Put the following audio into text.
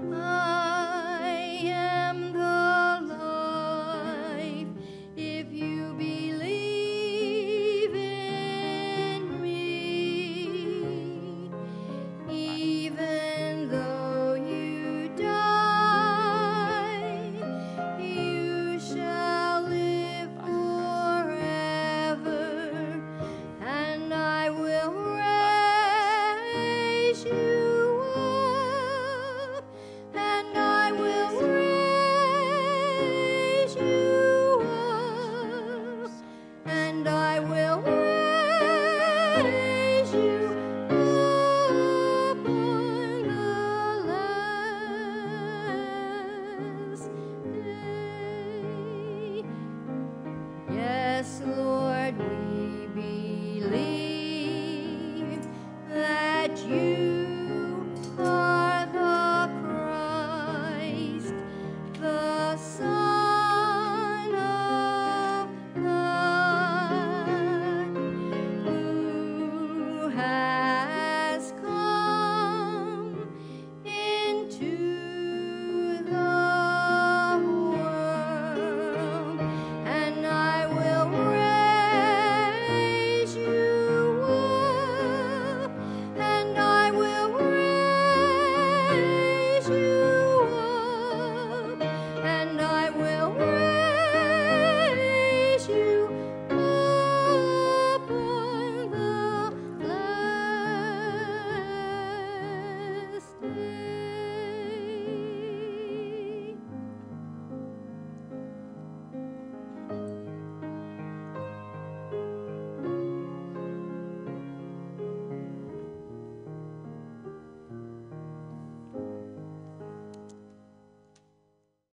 Oh. you.